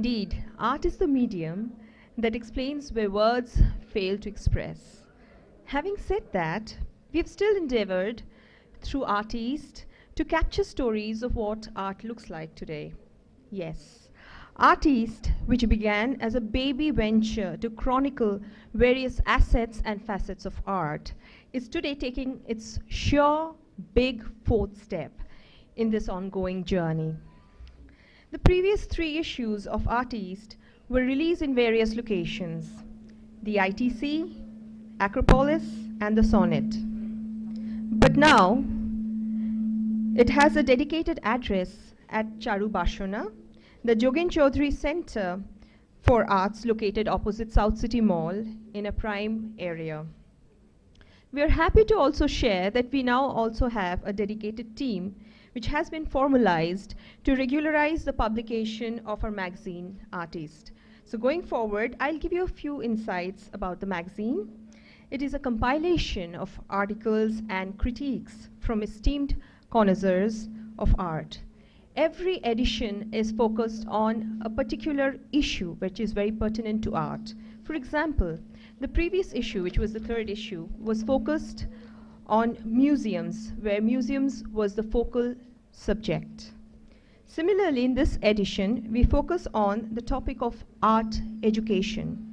Indeed, art is the medium that explains where words fail to express. Having said that, we have still endeavored through Arteast to capture stories of what art looks like today. Yes, Arteast, which began as a baby venture to chronicle various assets and facets of art, is today taking its sure big fourth step in this ongoing journey. The previous three issues of Art East were released in various locations the ITC, Acropolis, and the Sonnet. But now, it has a dedicated address at Charubasona, the Jogen Chowdhury Center for Arts located opposite South City Mall in a prime area. We are happy to also share that we now also have a dedicated team which has been formalized to regularize the publication of our magazine, Arteast. So going forward, I'll give you a few insights about the magazine. It is a compilation of articles and critiques from esteemed connoisseurs of art. Every edition is focused on a particular issue which is very pertinent to art. For example, the previous issue, which was the third issue, was focused on museums, where museums was the focal subject. Similarly, in this edition, we focus on the topic of art education.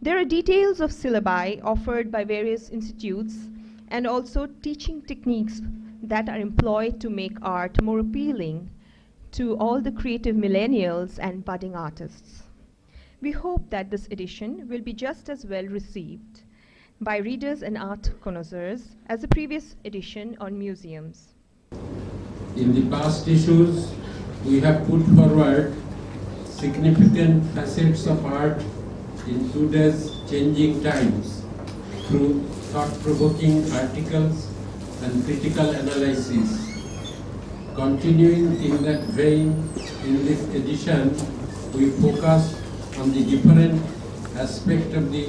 There are details of syllabi offered by various institutes and also teaching techniques that are employed to make art more appealing to all the creative millennials and budding artists. We hope that this edition will be just as well received by readers and art connoisseurs as the previous edition on museums. In the past issues, we have put forward significant facets of art in today's changing times through thought-provoking articles and critical analysis. Continuing in that vein, in this edition, we focus on the different aspect of the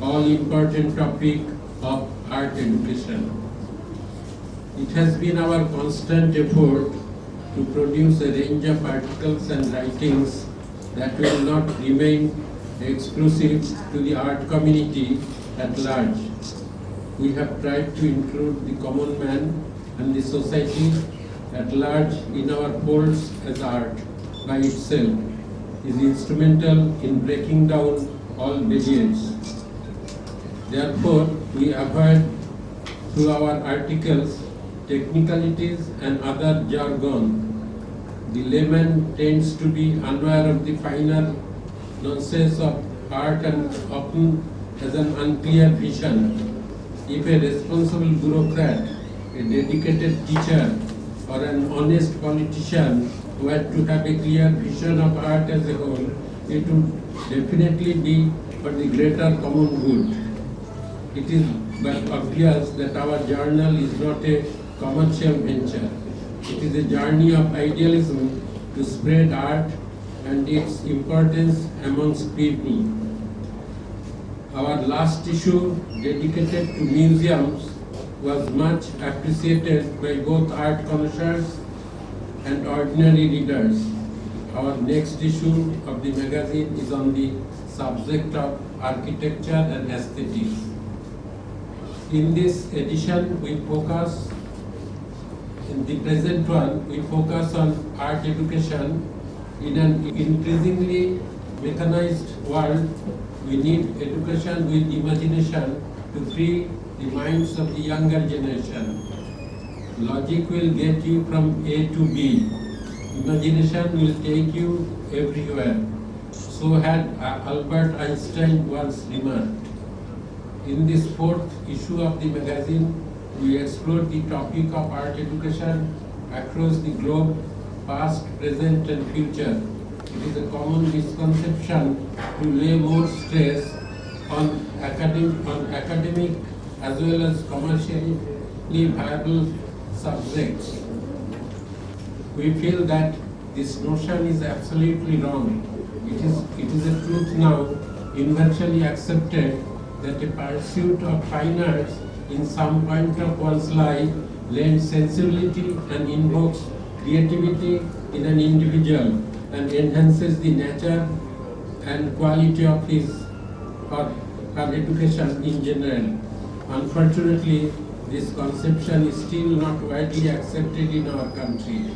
all-important topic of art education. It has been our constant effort to produce a range of articles and writings that will not remain exclusive to the art community at large. We have tried to include the common man and the society at large in our folds as art by itself is instrumental in breaking down all barriers. Therefore, we avoid through our articles technicalities and other jargon. The layman tends to be unaware of the finer nuances of art and often has an unclear vision. If a responsible bureaucrat, a dedicated teacher, or an honest politician were to have a clear vision of art as a whole, it would definitely be for the greater common good. It is obvious that our journal is not a commercial venture. It is a journey of idealism to spread art and its importance amongst people. Our last issue, dedicated to museums, was much appreciated by both art connoisseurs and ordinary readers. Our next issue of the magazine is on the subject of architecture and aesthetics. In this edition, we focus, in the present one, we focus on art education. In an increasingly mechanized world, we need education with imagination to free the minds of the younger generation. Logic will get you from A to B. Imagination will take you everywhere. So had uh, Albert Einstein once remarked. In this fourth issue of the magazine, we explored the topic of art education across the globe, past, present and future. It is a common misconception to lay more stress on academic, on academic as well as commercially viable subjects. We feel that this notion is absolutely wrong. It is, it is a truth now universally accepted that the pursuit of fine arts in some point of one's life lends sensibility and invokes creativity in an individual and enhances the nature and quality of his or her education in general. Unfortunately, this conception is still not widely accepted in our country.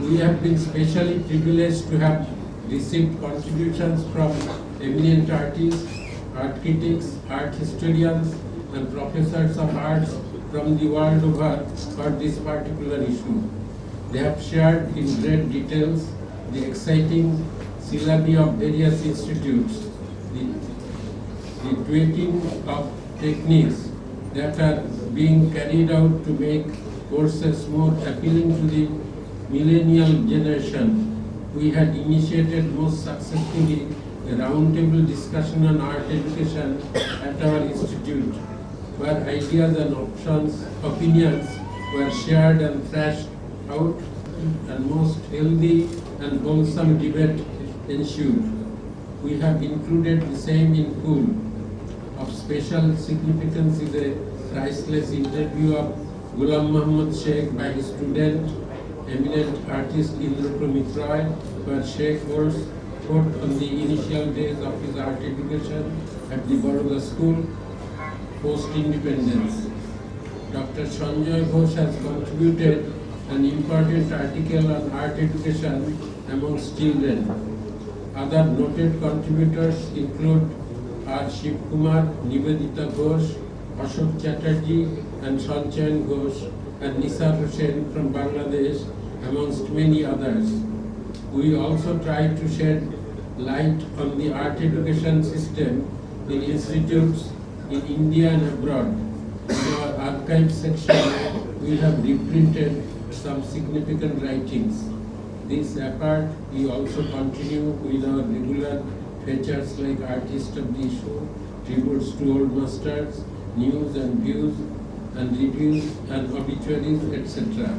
We have been specially privileged to have received contributions from eminent artists, art critics, art historians, and professors of arts from the world over for this particular issue. They have shared in great details the exciting syllabi of various institutes, the, the tweaking of techniques that are being carried out to make courses more appealing to the millennial generation. We had initiated most successfully roundtable discussion on art education at our institute, where ideas and options, opinions were shared and thrashed out, and most healthy and wholesome debate ensued. We have included the same in full. Of special significance is a priceless interview of Ghulam Muhammad Sheikh by his student, eminent artist Indrapramit Roy, where Sheikh was taught on the initial days of his art education at the Baroda School post-independence. Dr. Sanjay Ghosh has contributed an important article on art education amongst children. Other noted contributors include R. Shiv Kumar, Nivedita Ghosh, Ashok Chatterjee, and Sanchayan Ghosh, and Nisar Hussain from Bangladesh, amongst many others. We also try to shed light on the art education system in institutes in India and abroad. In our archive section, we have reprinted some significant writings. This apart, we also continue with our regular features like Artist of the Issue, tributes to old masters, news and views, and reviews and obituaries, etc.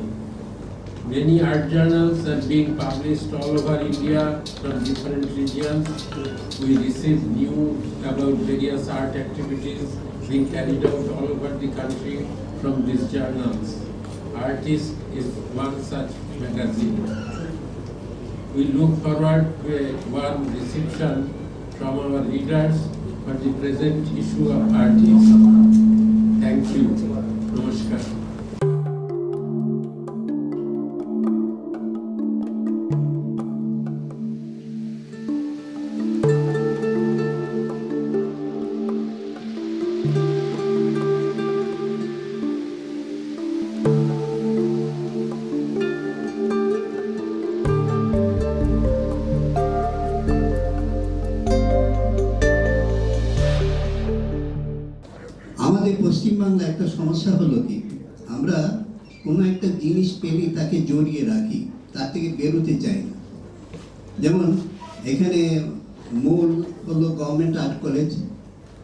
Many art journals are being published all over India from different regions. We receive news about various art activities being carried out all over the country from these journals. ArtEast is one such magazine. We look forward to a warm reception from our readers for the present issue of ArtEast. Thank you. Namaskar.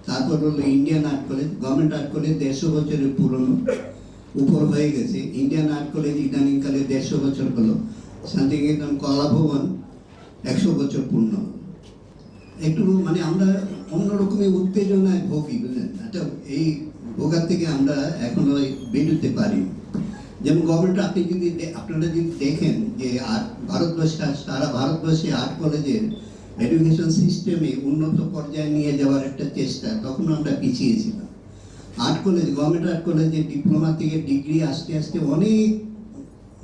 তারপর হলো Indian art college government art college দেড়শো বছরের পুরনো, উপর হয়ে গেছে। Indian art college ইদানিংকালে দেড়শো বছর হলো। শান্তিনিকেতন কলাভবন একশো বছর পূর্ণ। একটু মানে আমরা অন্যরকমের উত্তেজনায় ভোগি, বুঝলেন? একটা এই ভোগার থেকে আমরা এখনও বেরোতে পারি যেমন গভর্নমেন্ট আপনি যদি আপনারা যদি দেখেন যে আর্ট ভারতবর্ষে সারা ভারতবর্ষে আর্ট কলেজের এডুকেশন সিস্টেমে উন্নত পর্যায়ে নিয়ে যাওয়ার একটা চেষ্টা, তখন আমরা পিছিয়ে ছিলাম। আর্ট কলেজ গভর্নমেন্ট আর্ট কলেজে ডিপ্লোমা থেকে ডিগ্রি আসতে আসতে অনেক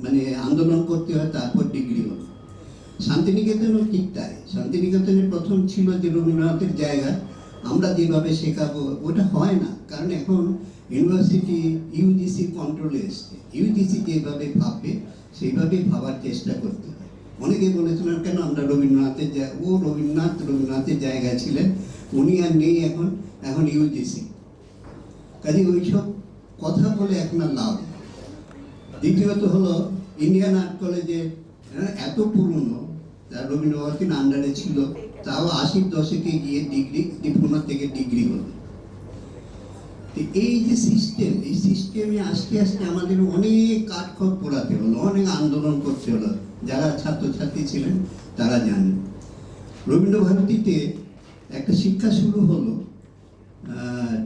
মানে আন্দোলন করতে হয়, তারপর ডিগ্রি হলো। শান্তিনিকেতনও ঠিক তাই। শান্তিনিকেতনে প্রথম ছিল যে রবীন্দ্রনাথের জায়গা, আমরা যেভাবে শেখাবো, ওটা হয় না। কারণ এখন ইউনিভার্সিটি ইউজিসি কন্ট্রোলে এসছে। ইউজিসি যেভাবে ভাববে, সেইভাবেই ভাবার চেষ্টা করতে অনেকে বলেছিলেন, কেন আমরা রবীন্দ্রনাথের ও রবীন্দ্রনাথ রবীন্দ্রনাথের জায়গায় ছিলেন, উনি আর নেই এখন এখন ইউজিসি কাজে ওইসব কথা বলে এখন আর লাভ দ্বিতীয়ত হলো ইন্ডিয়ান আর্ট কলেজে এত পুরনো তার রবীন্দ্রভারতীর আন্ডারে ছিল, তাও আশির দশকে গিয়ে ডিগ্রি ডিপ্লোমা থেকে ডিগ্রি হলো। এই যে সিস্টেম এই সিস্টেমে আস্তে আস্তে আমাদের অনেক কাঠখড় পোড়াতে হলো, অনেক আন্দোলন করতে হলো। যারা ছাত্রছাত্রী ছিলেন, তারা জানেন রবীন্দ্রভারতীতে একটা শিক্ষা শুরু হলো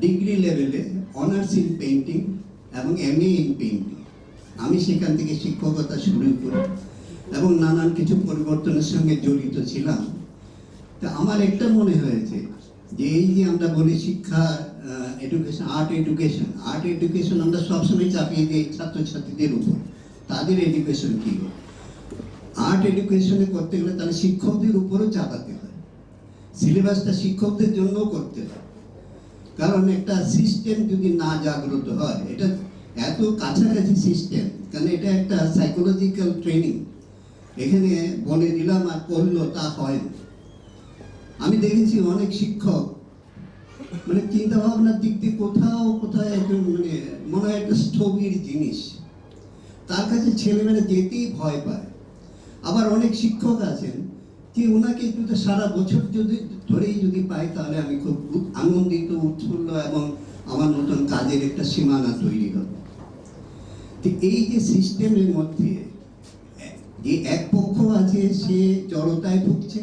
ডিগ্রি লেভেলে অনার্স ইন পেন্টিং এবং এম এ ইন পেন্টিং আমি সেখান থেকে শিক্ষকতা শুরু করি এবং নানান কিছু পরিবর্তনের সঙ্গে জড়িত ছিলাম। তা আমার একটা মনে হয়েছে যে এই যে আমরা বলি শিক্ষা education art education art education আমরা সবসময় চাপিয়ে দিই ছাত্রছাত্রীদের উপর তাদের এডুকেশন কি আর্ট এডুকেশনে করতে গেলে তাহলে শিক্ষকদের উপরও চাপাতে হয় সিলেবাসটা শিক্ষকদের জন্যও করতে হয় কারণ একটা সিস্টেম যদি না জাগ্রত হয় এটা এত কাছাকাছি সিস্টেম কারণ এটা একটা সাইকোলজিক্যাল ট্রেনিং এখানে বলে দিলাম আর করল তা হয় আমি দেখেছি অনেক শিক্ষক মানে চিন্তা ভাবনার দিক দিয়ে কোথাও কোথায় একজন মানে মনে হয় একটা স্থবির জিনিস। তার কাছে ছেলেমেয়েরা যেতেই ভয় পায়। আবার অনেক শিক্ষক আছেন যে ওনাকে যদি সারা বছর যদি ধরেই যদি পাই, তাহলে আমি খুব আনন্দিত, উৎফুল্ল এবং আমার নতুন কাজের একটা সীমানা তৈরি হবে তো এই যে সিস্টেমের মধ্যে, যে এক পক্ষ আছে সে জড়তায় ভুগছে,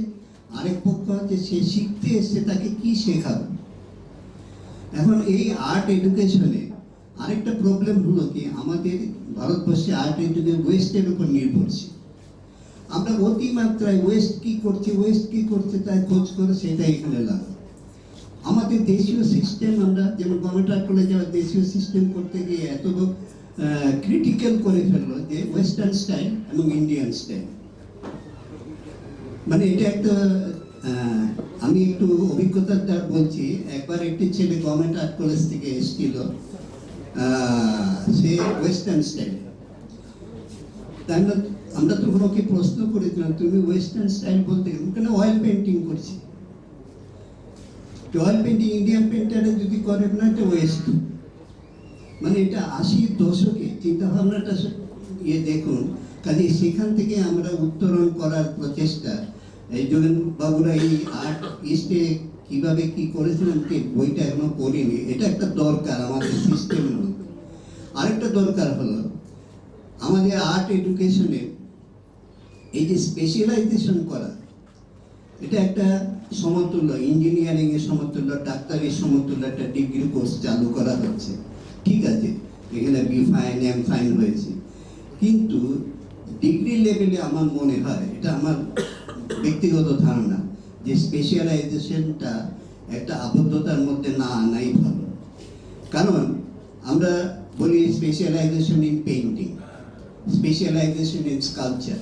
আরেক পক্ষ আছে সে শিখতে এসছে, তাকে কি শেখাবে? এখন এই আর্ট এডুকেশনে আরেকটা প্রবলেম হলো কি, আমাদের ভারতবর্ষে আর্ট এডুকেশন ওয়েস্টের উপর নির্ভরশীল। আমরা অতিমাত্রায় ওয়েস্ট কি করছে ওয়েস্ট কি করছে তাই খোঁজ করে সেটাই এখানে লাগা আমাদের দেশীয় সিস্টেম আমরা, যেমন গভর্নমেন্ট আর্ট কলেজে আবার দেশীয় সিস্টেম করতে গিয়ে এত ক্রিটিক্যাল করে ফেলল যে ওয়েস্টার্ন স্টাইল এবং ইন্ডিয়ান স্টাইল মানে এটা একটা আমি একটু অভিজ্ঞতাটা বলছি। একবার একটি ছেলে গভর্নমেন্ট আর্ট কলেজ থেকে এসেছিল। সে ওয়েস্টার্ন স্টাইল তাই আমরা তখন ওকে প্রশ্ন করেছিলাম, তুমি ওয়েস্টার্ন স্টাইল বলতে ওখানে অয়েল পেন্টিং করছি। অয়েল পেন্টিং ইন্ডিয়ান পেন্টারে যদি করে না এটা ওয়েস্ট মানে এটা আশির দশকে চিন্তা ভাবনাটা ইয়ে দেখুন কাজে সেখান থেকে আমরা উত্তরণ করার প্রচেষ্টা এই বাবুরা এই আর্ট ইস্টে কীভাবে কি করেছিলেন কি বইটা এখনও পড়িনি। এটা একটা দরকার আমাদের সিস্টেমের মধ্যে। আরেকটা দরকার হলো, আমাদের আর্ট এডুকেশনে এই যে স্পেশালাইজেশন করা, এটা একটা সমতুল্য ইঞ্জিনিয়ারিং এর সমতুল্য ডাক্তারের সমতুল্য একটা ডিগ্রি কোর্স চালু করা হচ্ছে। ঠিক আছে, এখানে বি ফাইন এম ফাইন হয়েছে। কিন্তু ডিগ্রি লেভেলে আমার মনে হয়, এটা আমার ব্যক্তিগত ধারণা যে স্পেশালাইজেশনটা একটা আবদ্ধতার মধ্যে না আনাই ভালো। কারণ আমরা বলি specialisation in painting specialisation in sculpture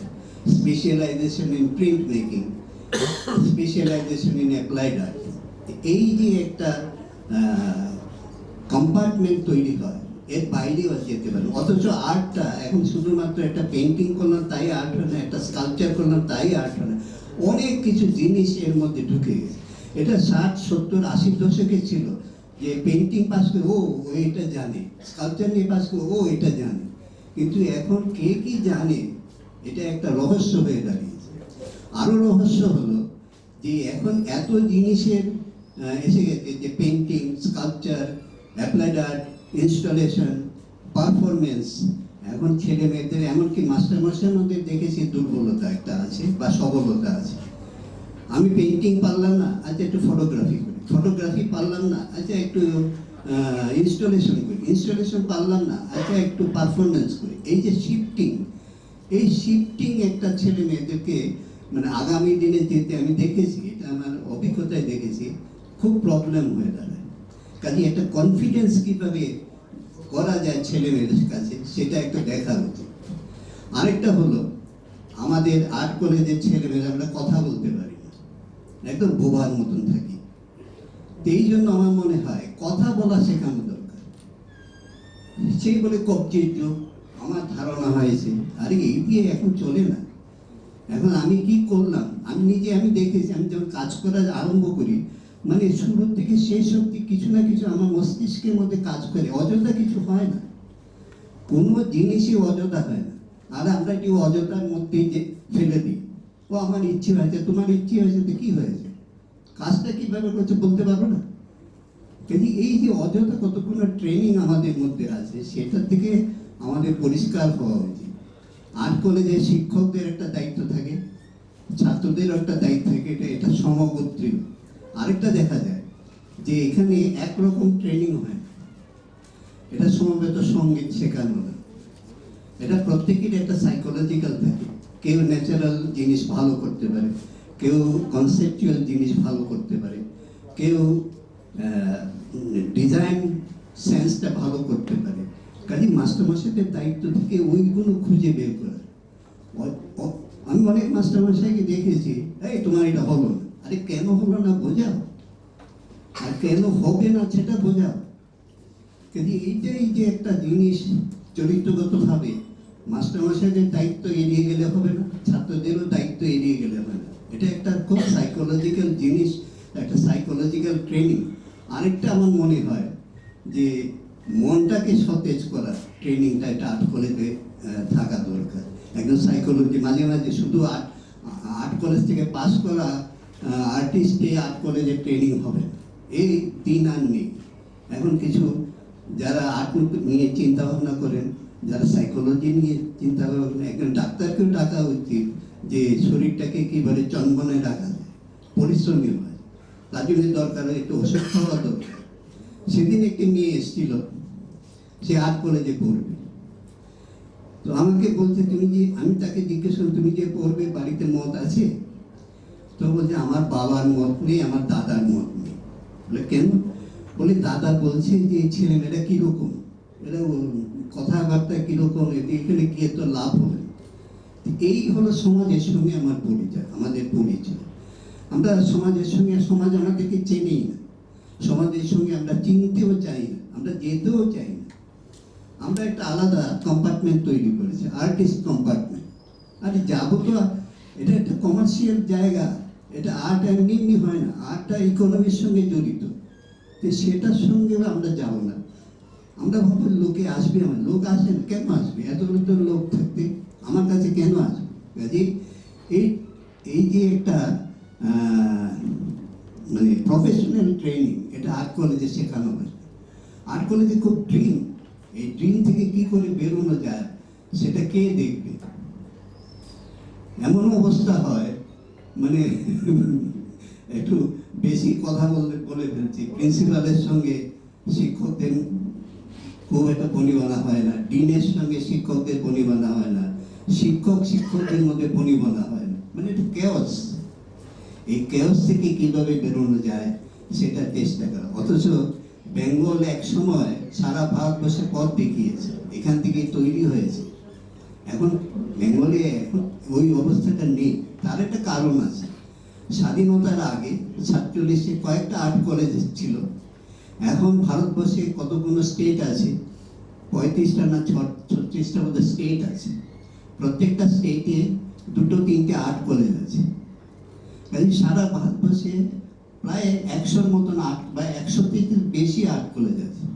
specialisation in print making specialisation in applied art এই যে একটা কম্পার্টমেন্ট তৈরি হয় এর বাইরেও যেতে পারে অথচ আর্টটা, এখন শুধুমাত্র একটা পেন্টিং করলাম তাই আর্ট হয় না, একটা স্কালচার করলাম তাই আর্ট হয় না। অনেক কিছু জিনিস এর মধ্যে ঢুকে গেছে। এটা ষাট, সত্তর, আশির দশকে ছিল যে পেন্টিং পাস করে, ও এটা জানে। স্কালচার নিয়ে পাস করে, ও, এটা জানে। কিন্তু এখন কে কি জানে, এটা একটা রহস্য হয়ে দাঁড়িয়েছে। আরও রহস্য হলো যে এখন এত জিনিসের এসে গেছে যে painting sculpture applied art installation performance এখন ছেলে মেয়েদের, এমনকি মাস্টার মধ্যে দেখেছি দুর্বলতা একটা আছে বা সবলতা আছে। আমি পেন্টিং পারলাম না আচ্ছা একটু ফটোগ্রাফি করি। ফটোগ্রাফি পারলাম না আচ্ছা একটু ইনস্টলেশন করি। ইনস্টলেশন পারলাম না আচ্ছা একটু পারফরমেন্স করি। এই যে শিফটিং এই শিফটিং একটা ছেলে মেয়েদেরকে মানে আগামী দিনে যেতে আমি দেখেছি, এটা আমার অভিজ্ঞতায় দেখেছি, খুব প্রবলেম হয়ে দাঁড়ায়। কাজে একটা কনফিডেন্স কীভাবে করা যায় ছেলে মেয়েদের কাছে, সেটা একটা দেখার উচিত আরেকটা হলো, আমাদের আর্ট কলেজের ছেলে মেয়েরা আমরা কথা বলতে পারি না। একদম বোবার মতন থাকি। এই জন্য আমার মনে হয়, কথা বলা শেখানো দরকার। সেই বলে যুগ আমার ধারণা হয়েছে। আরে, এই দিয়ে এখন চলে না। এখন আমি কি করলাম? আমি নিজে, আমি দেখেছি, আমি যখন কাজ করা আরম্ভ করি মানে শুরু থেকে শেষ অব্দি কিছু না কিছু আমার মস্তিষ্কের মধ্যে কাজ করে, অযথা কিছু হয় না। কোনো জিনিসই অযথা হয় না। আর আমরা কি অযথার মধ্যেই যে ফেলে দিই। ও, আমার ইচ্ছে হয়েছে, তোমার ইচ্ছে হয়েছে তো কি হয়েছে? কাজটা কীভাবে করছে বলতে পারব না? কিন্তু এই যে অযথা কতক্ষণ ট্রেনিং আমাদের মধ্যে আছে, সেটা থেকে আমাদের পরিষ্কার হওয়া উচিত। আর্ট কলেজের শিক্ষকদের একটা দায়িত্ব থাকে, ছাত্রদের একটা দায়িত্ব থাকে, এটা এটা সমগোত্রীয়। আরেকটা দেখা যায় যে এখানে একরকম ট্রেনিং হয়। এটা সমবেত সংগীত শেখানো না এটা প্রত্যেকের একটা সাইকোলজিক্যাল থাকে। কেউ ন্যাচারাল জিনিস ভালো করতে পারে, কেউ কনসেপচুয়াল জিনিস ভালো করতে পারে, কেউ ডিজাইন সেন্সটা ভালো করতে পারে। কাজে মাস্টারমশাইদের দায়িত্ব থেকে ওইগুলো খুঁজে বের করা। আমি অনেক মাস্টারমশাইকে দেখেছি, এই, তোমার এটা হলো না। আরে কেন হলো না বোঝাও? আর কেন হবে না সেটা বোঝাও? কিন্তু এইটাই যে একটা জিনিস চরিত্রগতভাবে মাস্টারমশাইদের দায়িত্ব এড়িয়ে গেলে হবে না, ছাত্রদেরও দায়িত্ব এড়িয়ে গেলে হবে না। এটা একটা খুব সাইকোলজিক্যাল জিনিস, একটা সাইকোলজিক্যাল ট্রেনিং আরেকটা আমার মনে হয় যে মনটাকে সতেজ করা ট্রেনিংটা এটা আর্ট কলেজে থাকা দরকার। একজন সাইকোলজি মাঝে মাঝে শুধু আর্ট আর্ট কলেজ থেকে পাস করা আর্টিস্টে আর্ট কলেজে ট্রেনিং হবে। এই দিন আর নেই। এখন কিছু যারা আর্ট নিয়ে চিন্তা ভাবনা করেন, যারা সাইকোলজি নিয়ে চিন্তা ভাবনা একজন ডাক্তারকেও ডাকা উচিত যে শরীরটাকে কীভাবে চন্মনে রাখা যায়, পরিশ্রমী হয়। তার জন্য দরকার একটু ওষুধ খাওয়া দরকার। সেদিন একটি মেয়ে এসেছিল, সে আর্ট কলেজে পড়বে। তো আমাকে বলছে, তুমি যে, আমি তাকে জিজ্ঞেস করলাম, তুমি যে পড়বে, বাড়িতে মত আছে? তো বলছে, আমার বাবার মত নেই, আমার দাদার মত নেই। বলে, কেন? বলে, দাদা বলছে যে, এই ছেলে মেয়েরা কীরকম এরা কথাবার্তা কীরকম এখানে গিয়ে তো লাভ হবে। এই হলো সমাজের সঙ্গে আমার পরিচয়, আমাদের পরিচয়। আমরা সমাজের সঙ্গে, সমাজ আমাদেরকে চেনেই না। সমাজের সঙ্গে আমরা চিনতেও চাই না, আমরা যেতেও চাই না। আমরা একটা আলাদা কম্পার্টমেন্ট তৈরি করেছি আর্টিস্ট কম্পার্টমেন্ট আরে যাব তো, এটা একটা কমার্শিয়াল জায়গা। এটা আর্ট এমনি এমনি হয় না আর্টটা ইকোনমির সঙ্গে জড়িত। তো সেটার সঙ্গে আমরা যাব না। আমরা ভাবো লোকে আসবে আমার, লোক আসে না, কেন আসবে? এত তো লোক থাকতে আমার কাছে কেন আসবে? কাজে এই এই যে একটা মানে প্রফেশনাল ট্রেনিং এটা আর্ট কলেজে শেখানো হয়। আর্ট কলেজে খুব ড্রিম এই ড্রিম থেকে কি করে বেরোনো যায়, সেটা কে দেখবে? এমন অবস্থা হয় মানে একটু বেশি কথা বললে, বলে ফেলছি। প্রিন্সিপালের সঙ্গে শিক্ষকদের খুব একটা বনিবনা হয় না। ডিনের সঙ্গে শিক্ষকদের বনিবনা হয় না। শিক্ষক শিক্ষকদের মধ্যে বনিবনা হয় না। মানে একটু কেওস এই কেওস থেকে কীভাবে বেরোনো যায়, সেটা চেষ্টা করা অথচ বেঙ্গল এক সময় সারা ভারতবর্ষে পথ দেখিয়েছে। এখান থেকে তৈরি হয়েছে। এখন বেঙ্গলে এখন ওই অবস্থাটা নেই। তার একটা কারণ আছে। স্বাধীনতার আগে সাতচল্লিশে কয়েকটা আর্ট কলেজ ছিল। এখন ভারতবর্ষে কতগুলো স্টেট আছে? পঁয়ত্রিশটা না ছত্রিশটা মধ্যে স্টেট আছে। প্রত্যেকটা স্টেটে দুটো তিনটে আর্ট কলেজ আছে। কাজে সারা ভারতবর্ষে প্রায় একশোর মতন আর্ট বা একশো থেকে বেশি আর্ট কলেজ আছে।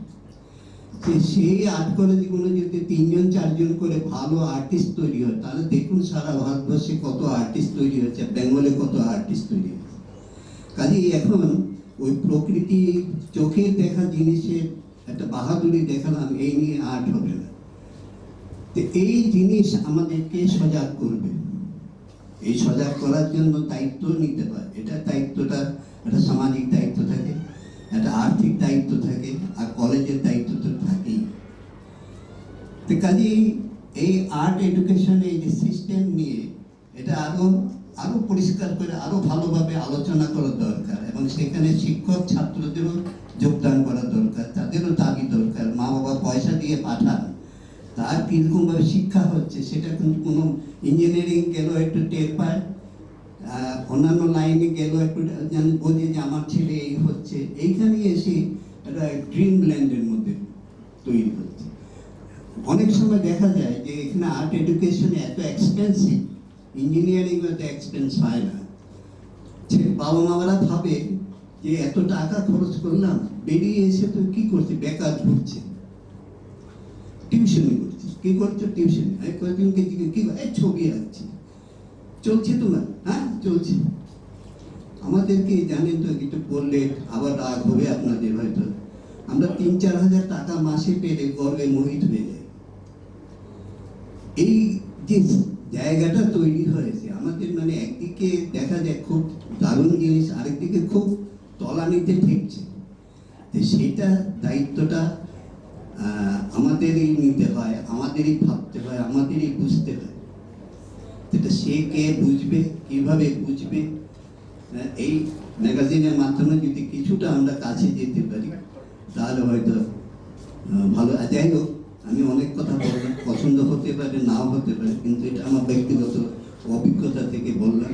সেই আর্ট কলেজগুলো যদি তিনজন, চারজন করে ভালো আর্টিস্ট তৈরি হয়, তাহলে দেখুন সারা ভারতবর্ষে কত আর্টিস্ট তৈরি হচ্ছে বেঙ্গলে কত আর্টিস্ট তৈরি হয়েছে। কাজেই এখন ওই প্রকৃতি চোখে দেখা জিনিসের একটা বাহাদুরি দেখালাম, এই নিয়ে আর্ট হবে না। তো এই জিনিস আমাদেরকে সজাগ করবে। এই সজাগ করার জন্য দায়িত্ব নিতে হয়। এটা দায়িত্বটা, একটা সামাজিক দায়িত্ব থাকে। একটা আর্থিক দায়িত্ব থাকে আর কলেজের দায়িত্ব তো থাকেই। তো কাজেই এই আর্ট এডুকেশন এই যে সিস্টেম নিয়ে এটা আরও আরও পরিষ্কার করে, আরও ভালোভাবে আলোচনা করা দরকার এবং সেখানে শিক্ষক ছাত্রদেরও যোগদান করা দরকার, তাদেরও দাবি দরকার মা বাবা পয়সা দিয়ে পাঠান, তার কীরকম ভাবে শিক্ষা হচ্ছে সেটা কিন্তু কোনো ইঞ্জিনিয়ারিং গেল একটু টের পায় অন্যান্য লাইনে গেল একটু বোঝে যে আমার ছেলে এই একটা ড্রিম ল্যান্ডের মধ্যে তৈরি হচ্ছে। অনেক সময় দেখা যায় যে এখানে আর্ট এডুকেশনে এত এক্সপেন্সিভ ইঞ্জিনিয়ারিং এত এক্সপেন্স হয় না। বাবা মারা ভাবে যে এত টাকা খরচ করলাম, বেরিয়ে এসে তো কি করছে? বেকার ঘুরছে। টিউশনি করছি। কি করছ? টিউশনি আমি কয়েকজনকে কি এই ছবি আঁকছি। চলছে তোমার? হ্যাঁ চলছে। আমাদেরকে জানেন তো, কিছু বললে আবার রাগ হবে আপনাদের হয়তো। আমরা তিন, চার হাজার টাকা মাসে পেলে গর্বে মোহিত হয়ে। যাই এই যে জায়গাটা তৈরি হয়েছে, আমাদের মানে একদিকে দেখা যায় খুব দারুণ জিনিস, আরেকদিকে খুব তলানিতে ঠেকছে। সেটা দায়িত্বটা আমাদেরই নিতে হয়, আমাদেরই ভাবতে হয়, আমাদেরই বুঝতে হয়। এটা সে কে বুঝবে, কীভাবে বুঝবে? এই ম্যাগাজিনের মাধ্যমে যদি কিছুটা আমরা কাছে যেতে পারি। তাহলে হয়তো ভালো। যাই হোক আমি অনেক কথা বললাম। পছন্দ হতে পারে নাও হতে পারে কিন্তু এটা আমার ব্যক্তিগত অভিজ্ঞতা থেকে বললাম।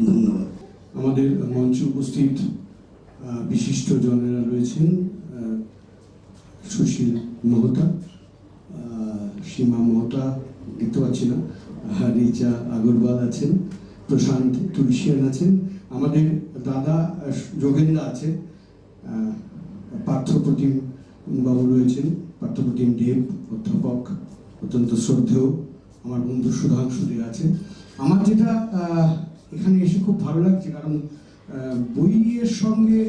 ধন্যবাদ। আমাদের মঞ্চে উপস্থিত বিশিষ্ট জনেরা রয়েছেন সুশীল মহতা সীমা মহতা দেখতে পাচ্ছি না রিচা আগরওয়াল আছেন প্রশান্ত তুলসিয়ান আছেন আমাদের দাদা আহ, যোগেন্দা আছে পার্থপ্রতিম বাবু রয়েছেন পার্থপ্রতিম দেব, অধ্যাপক, অত্যন্ত শ্রদ্ধেয় আমার বন্ধু সুধাংশু দে আছে। আমার যেটা এখানে এসে খুব ভালো লাগছে, কারণ বইয়ের সঙ্গে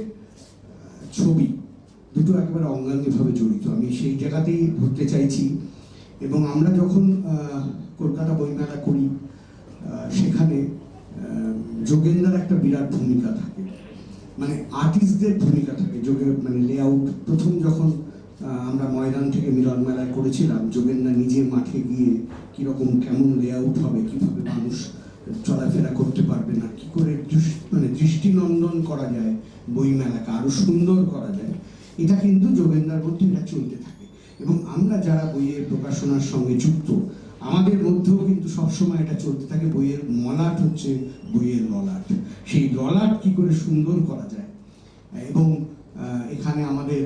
ছবি দুটো একেবারে অঙ্গাঙ্গিভাবে জড়িত। আমি সেই জায়গাতেই ধরতে চাইছি এবং আমরা যখন কলকাতা বইমেলা করি সেখানে যোগেন্দ্রার একটা বিরাট ভূমিকা থাকে। মানে আর্টিস্টদের ভূমিকা থাকে যোগে মানে লেআউট প্রথম যখন আমরা ময়দান থেকে মিলন মেলায় করেছিলাম যোগেন্দ্র নিজে মাঠে গিয়ে কীরকম কেমন লেআউট হবে, কীভাবে মানুষ চলাফেরা করতে পারবে না, কি করে মানে দৃষ্টিনন্দন করা যায় বই মেলাকে, আরও সুন্দর করা যায়, এটা কিন্তু যোগেন্দ্রার মধ্যে এটা চলতে থাকে। এবং আমরা যারা বইয়ের প্রকাশনার সঙ্গে যুক্ত আমাদের মধ্যেও কিন্তু সবসময় এটা চলতে থাকে, বইয়ের মলাট হচ্ছে বইয়ের ললাট। সেই ললাট কি করে সুন্দর করা যায়? এবং এখানে আমাদের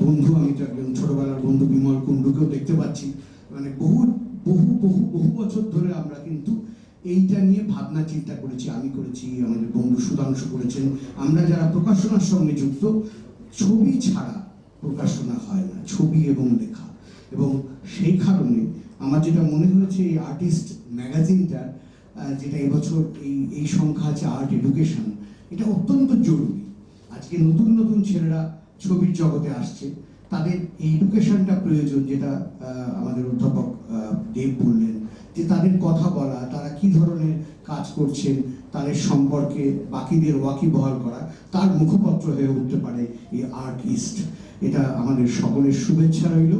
বন্ধু, আমি তো একজন ছোটবেলার বন্ধু বিমল কুণ্ডুকেও দেখতে পাচ্ছি। মানে বহু বহু বহু বহু বছর ধরে আমরা কিন্তু এইটা নিয়ে ভাবনা চিন্তা করেছি, আমি করেছি, আমাদের বন্ধু সুধাংশু করেছেন। আমরা যারা প্রকাশনার সঙ্গে যুক্ত, ছবি ছাড়া প্রকাশনা হয় না, ছবি এবং লেখা। এবং সেই কারণে আমার যেটা মনে হয়েছে এই আর্টিস্ট ম্যাগাজিনটা যেটা এবছর এই এই সংখ্যা আছে আর্ট এডুকেশন এটা অত্যন্ত জরুরি। আজকে নতুন নতুন ছেলেরা ছবির জগতে আসছে। তাদের এডুকেশনটা প্রয়োজন, যেটা আমাদের অধ্যাপক দেব বললেন, যে তাদের কথা বলা, তারা কি ধরনের কাজ করছেন, তাদের সম্পর্কে বাকিদের ওয়াকিবহাল করা, তার মুখপত্র হয়ে উঠতে পারে এই আর্ট ইস্ট এটা আমাদের সকলের শুভেচ্ছা রইল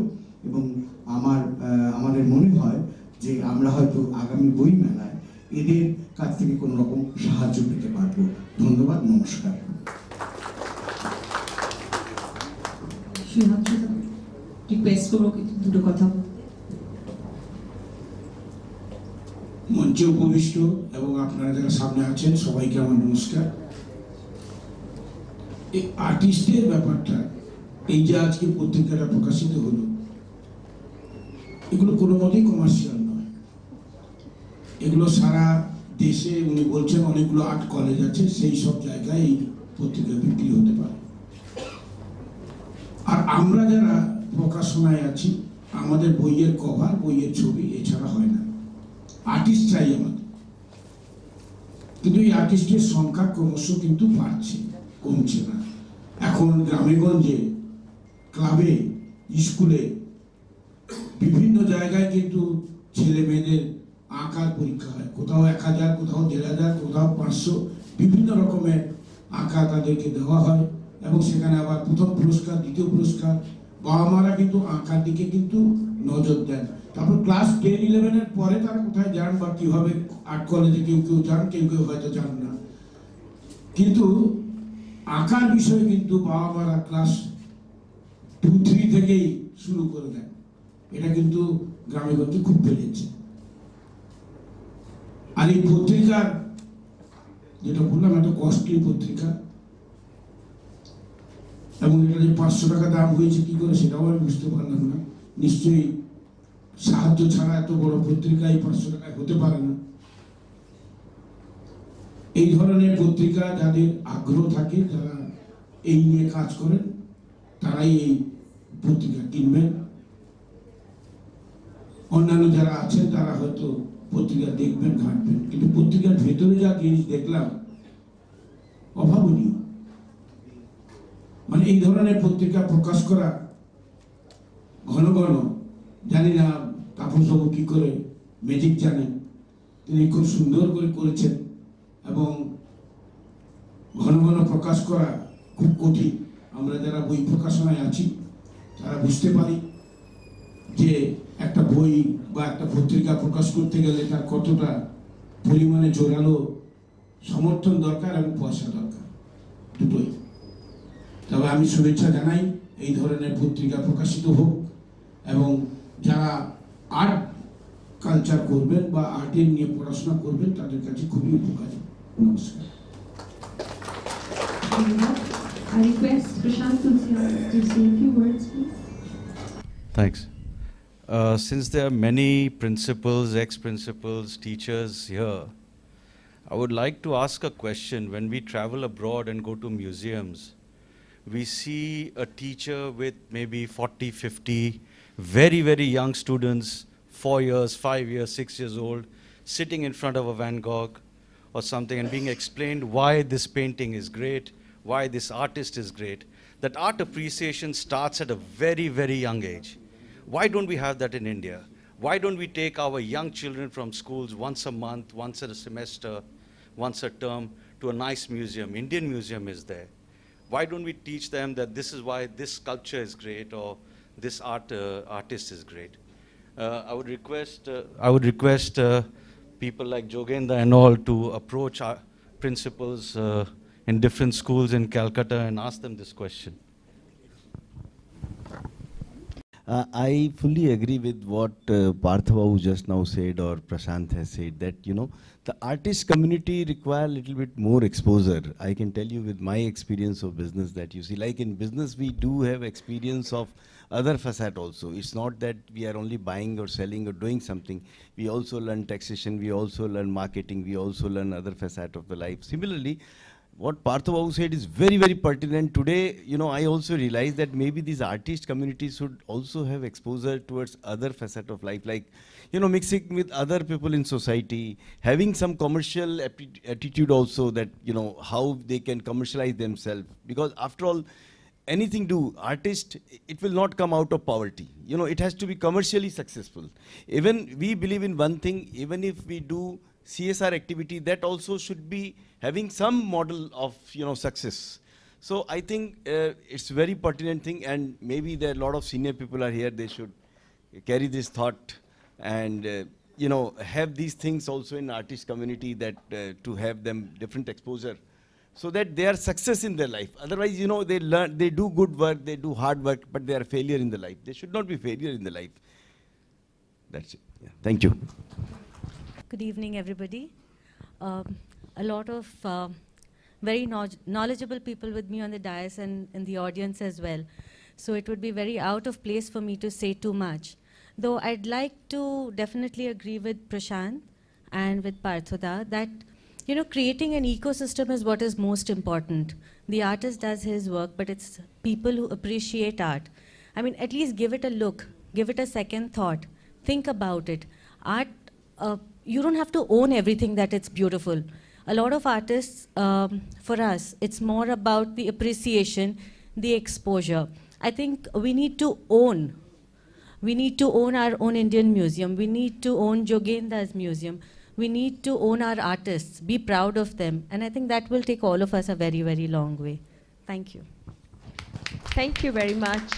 এবং আমার আহ, আমাদের মনে হয় যে আমরা হয়তো আগামী বই মেলায় এদের কাছ থেকে কোনো রকম সাহায্য পেতে পারব। ধন্যবাদ নমস্কার। রিকোয়েস্ট করব দুটো কথা। মঞ্চে উপবিষ্ট এবং আপনারা যারা সামনে আছেন সবাইকে আমার নমস্কার। এই আর্টিস্টের ব্যাপারটা এই যে আজকে পত্রিকাটা প্রকাশিত হলো এগুলো কোনো মতেই কমার্শিয়াল নয়। এগুলো সারা দেশে উনি বলছেন অনেকগুলো আর্ট কলেজ আছে, সেই সব জায়গায় এই পত্রিকা বিক্রি হতে পারে। আর আমরা যারা প্রকাশনায় আছি, আমাদের বইয়ের কভার বইয়ের ছবি এছাড়া হয় না। আর্টিস্ট চাই আমাদের। কিন্তু এই আর্টিস্টের সংখ্যা ক্রমশ কিন্তু বাড়ছে, কমছে না। এখন গ্রামেগঞ্জে ক্লাবে স্কুলে বিভিন্ন জায়গায় কিন্তু ছেলে মেয়েদের আঁকার পরীক্ষা হয়। কোথাও এক হাজার, কোথাও দেড় হাজার, কোথাও পাঁচশো বিভিন্ন রকমের আঁকা তাদেরকে দেওয়া হয় এবং সেখানে আবার প্রথম পুরস্কার, দ্বিতীয় পুরস্কার। বাবা মারা কিন্তু আঁকার দিকে কিন্তু নজর দেন। তারপর ক্লাস টেন ইলেভেনের পরে তারা কোথায় যান বা কীভাবে আর্ট কলেজে কেউ কেউ যান, কেউ কেউ হয়তো যান না। কিন্তু আঁকার বিষয়ে কিন্তু বাবা মারা ক্লাস টু থ্রি থেকেই শুরু করে দেন। এটা কিন্তু গ্রামে গঞ্জে খুব বেড়েছে আর এই পত্রিকার যেটা বললাম, একটা কস্টলি পত্রিকা। এবং এটা যে পাঁচশো টাকা দাম হয়েছে, কি করে সেটাও আমি বুঝতে পারলাম না। নিশ্চয়ই সাহায্য ছাড়া এত বড় পত্রিকা এই পাঁচশো টাকায় হতে পারে না। এই ধরনের পত্রিকা যাদের আগ্রহ থাকে, যারা এই নিয়ে কাজ করেন, তারাই এই পত্রিকা কিনবেন। অন্যান্য যারা আছেন, তারা হয়তো পত্রিকা দেখবেন, ঘাঁটবেন। কিন্তু পত্রিকার ভেতরে যা জিনিস দেখলাম, অভাবনীয়। মানে এই ধরনের পত্রিকা প্রকাশ করা ঘন ঘন, জানি না তাপসবাবু কি করে ম্যাজিক জানেন। তিনি খুব সুন্দর করে করেছেন এবং ঘন ঘন প্রকাশ করা খুব কঠিন। আমরা যারা বই প্রকাশনায় আছি, তারা বুঝতে পারি যে একটা বই বা একটা পত্রিকা প্রকাশ করতে গেলে তার কতটা পরিমাণে জোরালো সমর্থন দরকার এবং পয়সা দরকার? দুটোই। তবে আমি শুভেচ্ছা জানাই এই ধরনের পত্রিকা প্রকাশিত হোক এবং যারা আর্ট কালচার করবেন বা আর্টের নিয়ে পড়াশোনা করবেন তাদের কাছে খুবই উপকারী। নমস্কার। I request Prashant to say a few words, please. Thanks. Uh, since there are many principals, ex principals, teachers here, I would like to ask a question. When we travel abroad and go to museums, we see a teacher with maybe 40, 50 very, very young students, four years, five years, six years old, sitting in front of a Van Gogh or something and being explained why this painting is great, why this artist is great. That art appreciation starts at a very, very young age. Why don't we have that in India? Why don't we take our young children from schools once a month, once a semester, once a term to a nice museum? Indian Museum is there. Why don't we teach them that this is why this sculpture is great or this art uh, artist is great? Uh, I would request, uh, I would request uh, people like Jogenda and all to approach our principals uh, in different schools in Calcutta and ask them this question. Uh, I fully agree with what uh, Parthababu just now said or Prashant has said that, you know, the artist community require a little bit more exposure. I can tell you with my experience of business that you see, like in business, we do have experience of other facet also. It's not that we are only buying or selling or doing something. We also learn taxation, we also learn marketing, we also learn other facet of the life. Similarly, what Parthababu said is very, very pertinent. Today, you know, I also realize that maybe these artist communities should also have exposure towards other facet of life, like, you know, mixing with other people in society, having some commercial attitude also that, you know, how they can commercialize themselves. Because after all, anything do artist it will not come out of poverty you know it has to be commercially successful even we believe in one thing even if we do csr activity that also should be having some model of you know success so i think uh, it's very pertinent thing and maybe there are a lot of senior people are here they should carry this thought and uh, you know have these things also in artist community that uh, to have them different exposure so that they are success in their life. Otherwise, you know, they learn, they do good work, they do hard work, but they are failure in the life. They should not be failure in the life. That's it. Yeah. Thank you. Good evening, everybody. Um, a lot of uh, very knowl- knowledgeable people with me on the dais and in the audience as well. So it would be very out of place for me to say too much. Though I'd like to definitely agree with Prashant and with Parthoda that you know creating an ecosystem is what is most important. The artist does his work, but it's people who appreciate art. I mean, at least give it a look, give it a second thought, think about it. Art, uh, you don't have to own everything that it's beautiful. A lot of artists, um, for us, it's more about the appreciation, the exposure. I think we need to own. We need to own our own Indian museum. We need to own Jogenda's museum. We need to own our artists, be proud of them. And I think that will take all of us a very, very long way. Thank you. Thank you very much.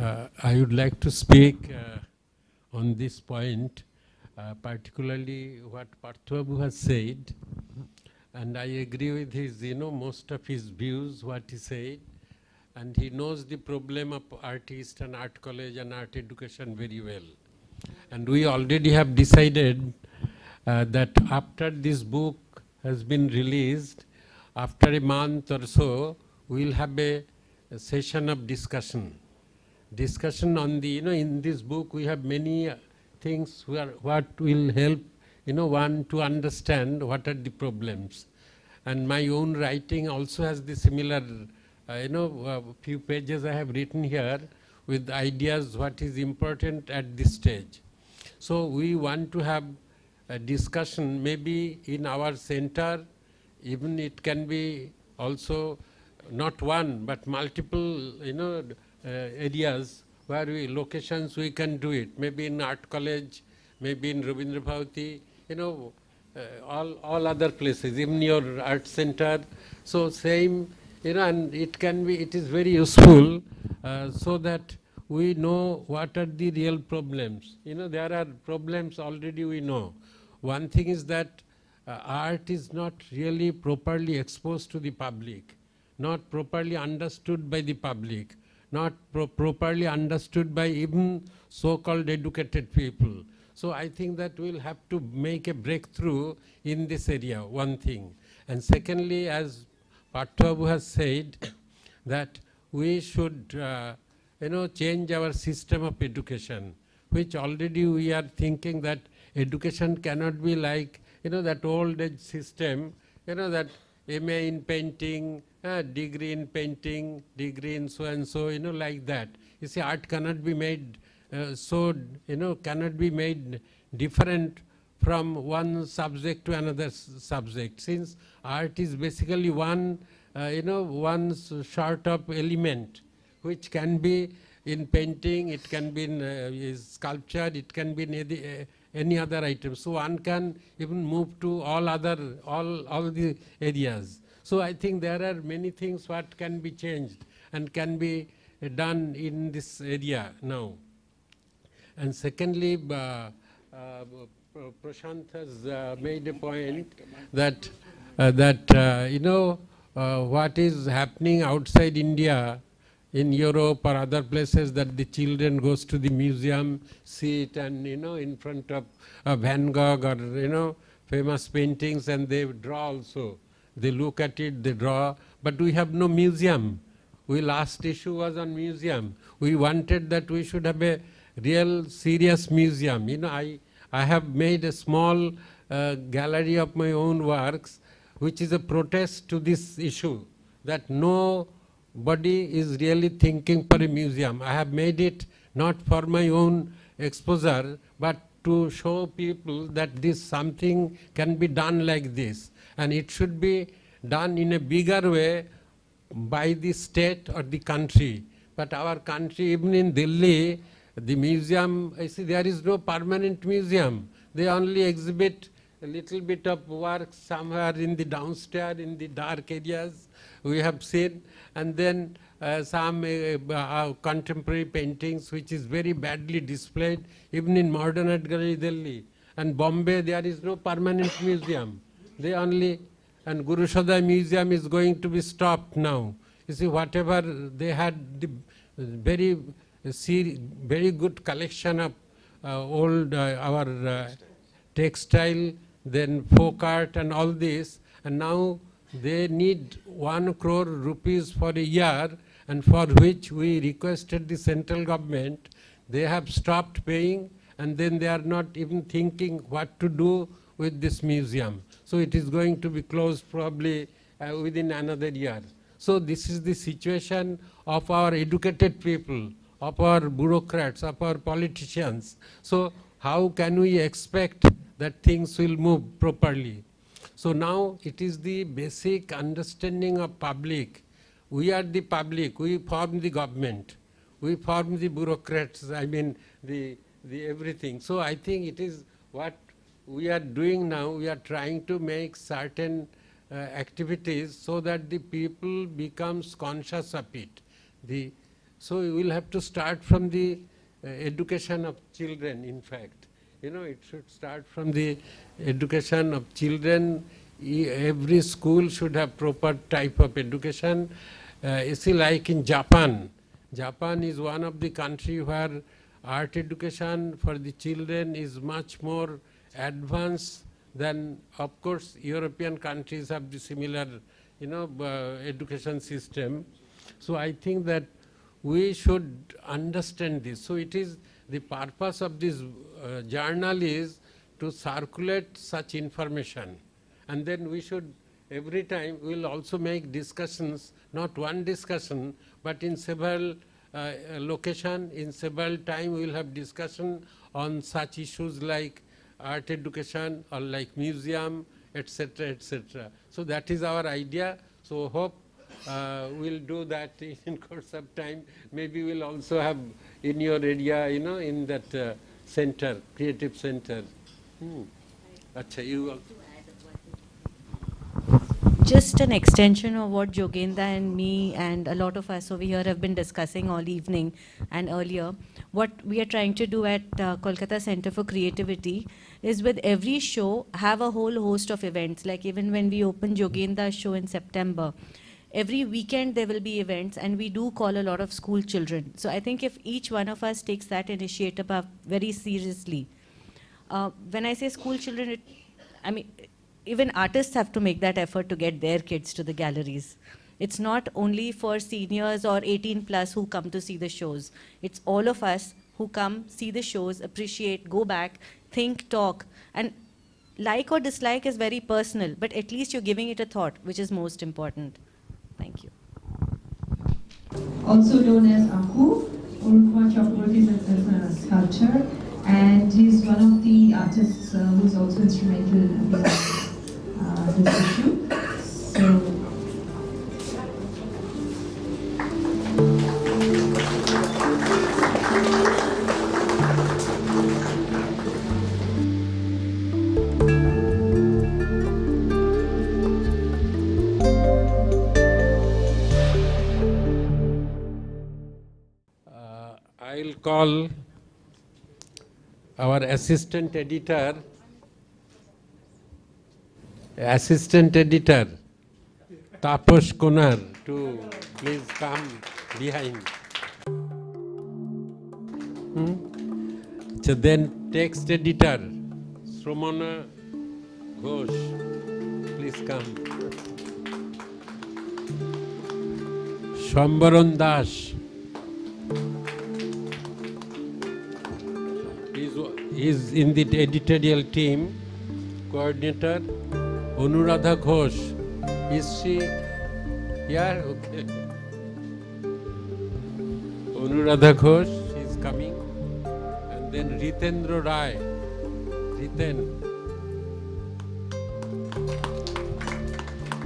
Uh, I would like to speak uh, on this point, uh, particularly what Parthababu has said, and I agree with his, you know, most of his views, what he said, and he knows the problem of artist and art college and art education very well. And we already have decided uh, that after this book has been released, after a month or so, we'll have a, a session of discussion discussion on the, you know, in this book we have many uh, things what will help, you know, one to understand what are the problems. And my own writing also has the similar, uh, you know, uh, few pages I have written here with ideas what is important at this stage. So we want to have a discussion maybe in our center, even it can be also not one but multiple, you know, uh, areas where we locations we can do it. Maybe in art college, maybe in Rabindra Bharati, you know, uh, all all other places, even your art center. So same, you know, and it can be. It is very useful uh, so that we know what are the real problems. You know, there are problems already we know. One thing is that uh, art is not really properly exposed to the public, not properly understood by the public, not pro properly understood by even so-called educated people. So I think that we'll have to make a breakthrough in this area, one thing. And secondly, as Parthababu has said, that we should, uh, you know, change our system of education, which already we are thinking that education cannot be like, you know, that old age system, you know, that MA in painting, uh, degree in painting, degree in so and so, you know, like that. You see, art cannot be made uh, so, you know, cannot be made different from one subject to another subject. Since art is basically one, uh, you know, one sort of element which can be in painting, it can be in sculpture, it can be in any, any other item. So one can even move to all other, all, all the areas. So I think there are many things what can be changed and can be done in this area now. And secondly, uh, uh, Prashant has uh, made a point that, uh, that uh, you know, what is happening outside India, in Europe or other places that the children goes to the museum, see it and, you know, in front of Van Gogh or, you know, famous paintings and they draw also. They look at it, they draw, but we have no museum. We last issue was on museum. We wanted that we should have a real serious museum. You know, I, I have made a small uh, gallery of my own works, which is a protest to this issue, that nobody is really thinking for a museum. I have made it not for my own exposure, but to show people that this something can be done like this. And it should be done in a bigger way by the state or the country. But our country, even in Delhi, the museum, I see there is no permanent museum. They only exhibit a little bit of work somewhere in the downstairs, in the dark areas we have seen, and then uh, some uh, uh, contemporary paintings which is very badly displayed, even in Modern Art Gallery Delhi. And Bombay, there is no permanent museum. They only, and Gurusaday Museum is going to be stopped now. You see, whatever they had, the very very good collection of uh, old uh, our uh, textile, then folk art and all this, and now they need one crore rupees for a year, and for which we requested the central government. They have stopped paying, and then they are not even thinking what to do with this museum. So it is going to be closed probably uh, within another year. So this is the situation of our educated people of our bureaucrats, of our politicians. So how can we expect that things will move properly? So now it is the basic understanding of public. We are the public, we form the government, we form the bureaucrats, I mean the, the everything. So I think it is what we are doing now, we are trying to make certain uh, activities so that the people becomes conscious of it. The, so we will have to start from the uh, education of children, in fact. You know, it should start from the education of children. every school should have proper type of education. Uh, you see, like in Japan, Japan is one of the country where art education for the children is much more advanced than, of course, European countries have the similar, you know, uh, education system. So I think that we should understand this. So it is the purpose of this uh, journal is to circulate such information. And then we should, every time, we will also make discussions, not one discussion, but in several uh, location, in several time we will have discussion on such issues like art education or like museum, etc., etc. So that is our idea. So hope uh, we'll do that in course of time. Maybe we'll also have in your area, you know, in that uh, center, creative center. Hmm. Achha, you also. Just an extension of what Jogenda and me and a lot of us over here have been discussing all evening and earlier. What we are trying to do at uh, Kolkata Center for Creativity is with every show have a whole host of events. Like even when we open Jogenda's show in September, every weekend there will be events and we do call a lot of school children. So I think if each one of us takes that initiative up very seriously, uh, when I say school children, it, I mean, even artists have to make that effort to get their kids to the galleries. It's not only for seniors or 18 plus who come to see the shows. It's all of us who come, see the shows, appreciate, go back, think, talk. And like or dislike is very personal, but at least you're giving it a thought, which is most important. Thank you. also known as Aku. Urukma Chakraborty is a, sculptor and he's one of the artists uh, who's also instrumental in uh, this issue. So, Uh, I'll call our assistant editor, assistant editor, Taposh Konar, to please come behind. Hmm? So then text editor, Sromana Ghosh, please come. Shambaran Das. He's, he's in the editorial team, coordinator, Anuradha Ghosh Anuradha Ghosh is coming then Ritendra Roy Riten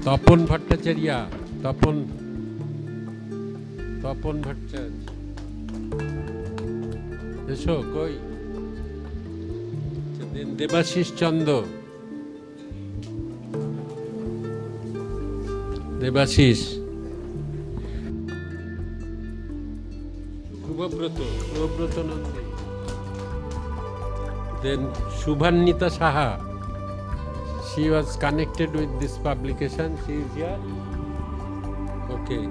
Tapan Bhattacharya, Tapan. Tapan Bhattacharya. এসো, কই? আচ্ছা, Debashis Chandra. Debashis Subhabrata Subhabrata then Subhanwita Saha she was connected with this publication she is here okay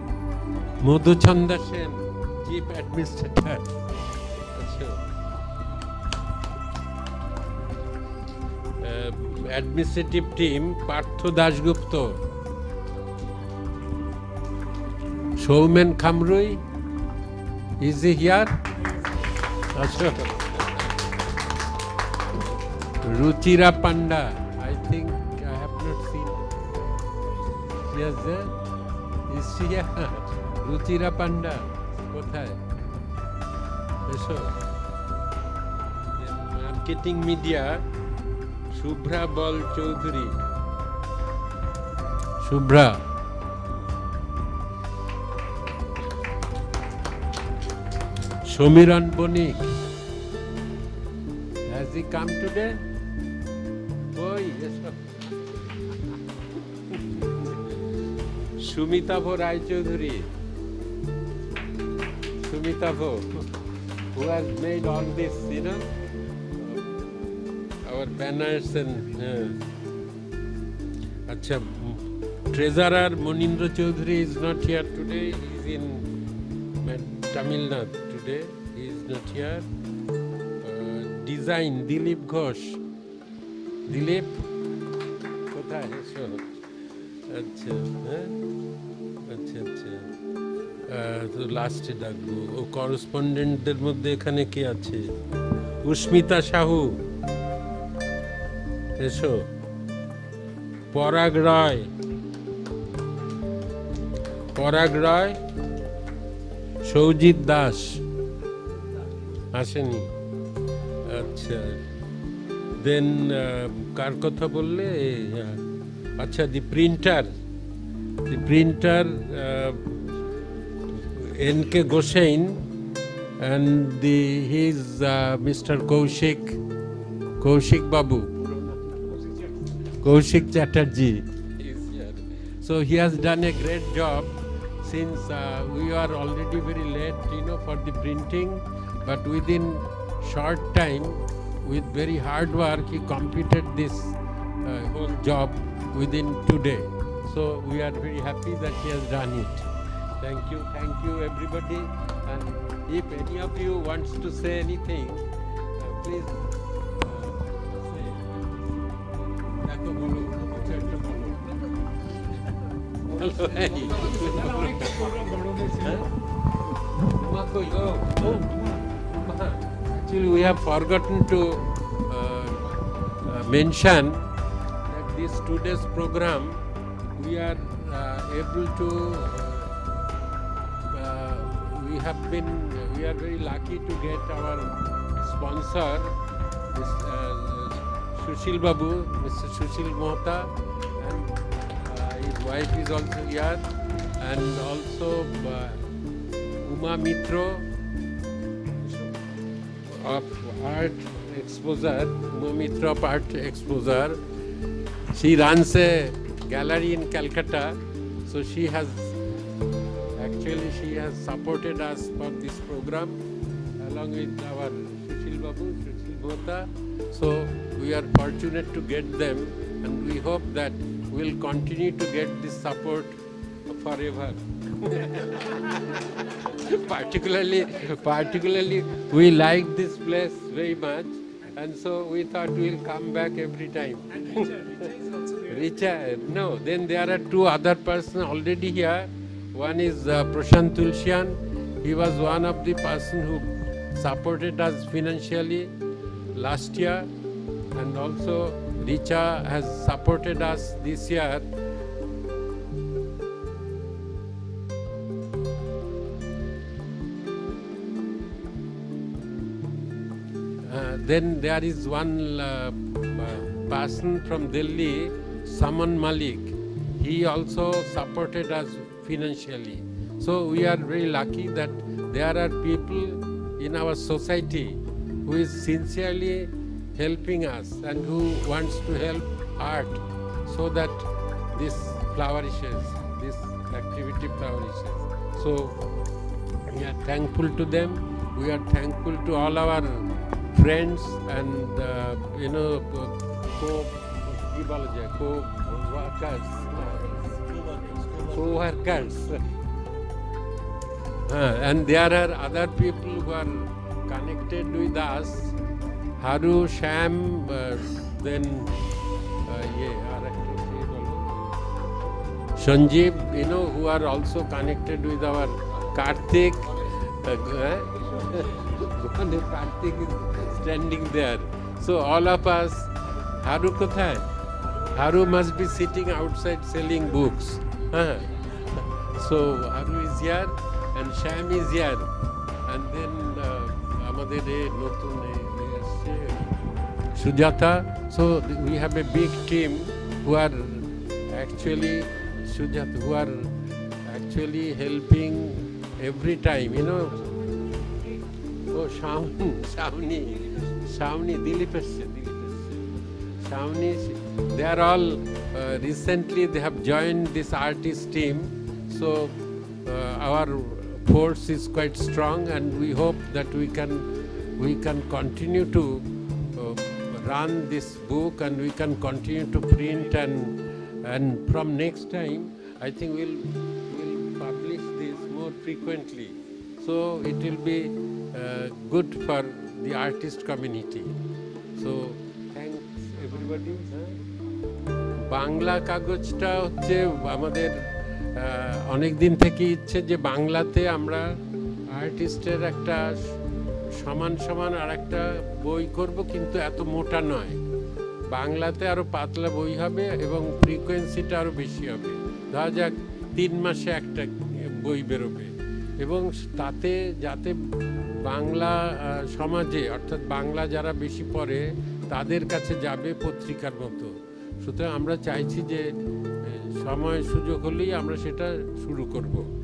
sen chief administrator আচ্ছা administrative team Partha Dasgupta Showman Kamrui, is he here? Yes. Ruchira Panda, I think I have not seen her. She is there? Is she here? Ruchira Panda, কোথায়? এসো media. Media Bal Bal Chowdhury Shubhra Somiran Bonik. Has he come today? Boy, yes. Sumitavo Rai Choudhury. Sumitavo, who has made all this, you know, our banners and. Uh, আচ্ছা treasurer Monindra Choudhury is not here today. He is in Tamil Nadu. Today. He is not here. Uh, design Dilip Ghosh. Dilip? কোথায় এসো আচ্ছা হ্যাঁ আচ্ছা আচ্ছা তো লাস্টে ডাকবো ও করসপন্ডেন্টদের মধ্যে এখানে কে আছে উস্মিতা সাহু এসো পরাগ রায় পরাগ রায় সৌজিৎ দাস আসেনি। আচ্ছা। দেন কার কথা বললে? আচ্ছা the printer the printer N K Gosain and the his mister Kaushik Kaushik babu Kaushik Chatterjee so he has done a great job since we are already very late you know for the printing But within short time, with very hard work, he completed this uh, whole job within two days. So we are very happy that he has done it. Thank you, thank you everybody. And if any of you wants to say anything, uh, please uh, say. Actually, we have forgotten to uh, uh, mention that this two days program we are uh, able to uh, we have been we are very lucky to get our sponsor this, Sushil Babu Mr. Sushil Mohta and uh, his wife is also here and also uh, Uma Mitro of art exposure, Mumitra art exposure. She runs a gallery in Calcutta, so she has actually she has supported us for this program along with our Sushil Babu, Sushil Mohta. So we are fortunate to get them, and we hope that we'll continue to get this support forever. particularly, particularly, we like this place very much, and so we thought we'll come back every time. Richa, no. Then there are two other persons already here. One is uh, Prashant Tulsyan. He was one of the person who supported us financially last year, and also Richa has supported us this year then there is one uh, uh, person from Delhi, Saman Malik. He also supported us financially. So we are very lucky that there are people in our society who is sincerely helping us and who wants to help art so that this flourishes, this activity flourishes. So we are thankful to them. We are thankful to all our friends and uh, you know co-workers, co co-workers. Uh, and there are other people who are connected with us. Haru, Sham, uh, then yeah, Sanjeev, you know, who are also connected with our Karthik. Uh, Karthik is standing there. So all of us, Haru kothay? Haru must be sitting outside selling books. Huh? So Haru is here and Sham is here. And then uh, আমাদের এ নতুন এ এ এসছে, Sujata. So th- we have a big team who are actually Sujata, who are actually helping every time, you know. Oh, Shavni, Shavni, Shavni, Dilip এসছে, Dilip এসছে। Shavni, they are all uh, recently they have joined this artist team. So uh, our force is quite strong, and we hope that we can we can continue to uh, run this book, and we can continue to print and and from next time, I think we'll we'll publish this more frequently. So it will be uh, good for the artist community. So thanks everybody. Bangla কাগজটা হচ্ছে আমাদের অনেক দিন থেকে ইচ্ছে যে বাংলাতে আমরা আর্টিস্টের একটা সমান সমান আর একটা বই করব কিন্তু এত মোটা নয় বাংলাতে আরও পাতলা বই হবে এবং ফ্রিকোয়েন্সিটা আরও বেশি হবে ধরা যাক তিন মাসে একটা বই বেরোবে এবং তাতে যাতে বাংলা সমাজে, অর্থাৎ বাংলা যারা বেশি পড়ে, তাদের কাছে যাবে পত্রিকার মতো। সুতরাং আমরা চাইছি যে সময় সুযোগ হলেই আমরা সেটা শুরু করব।